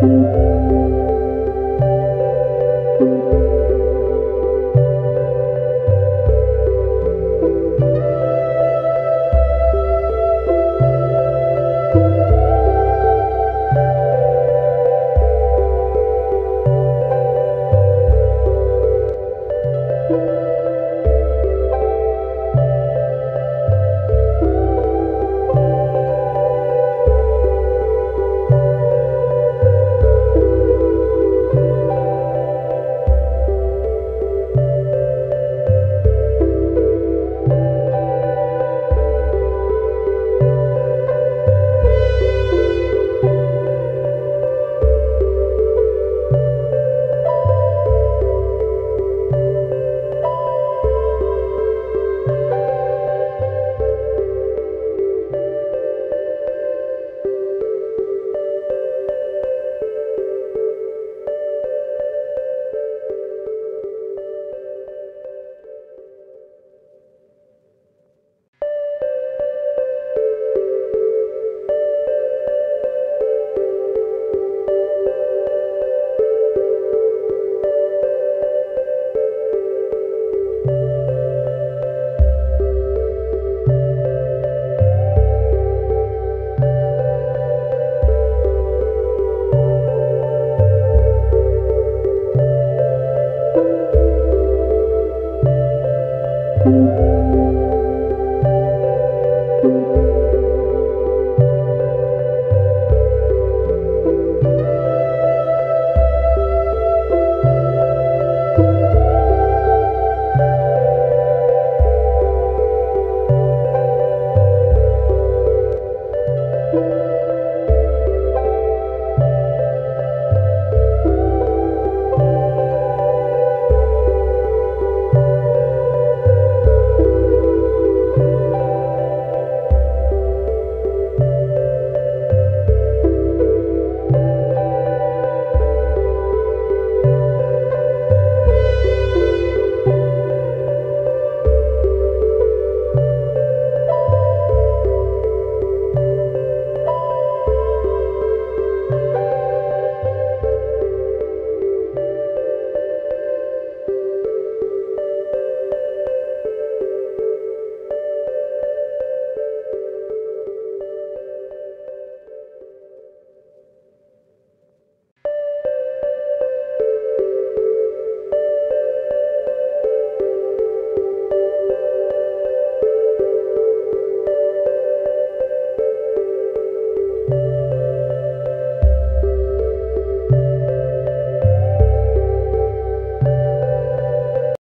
Música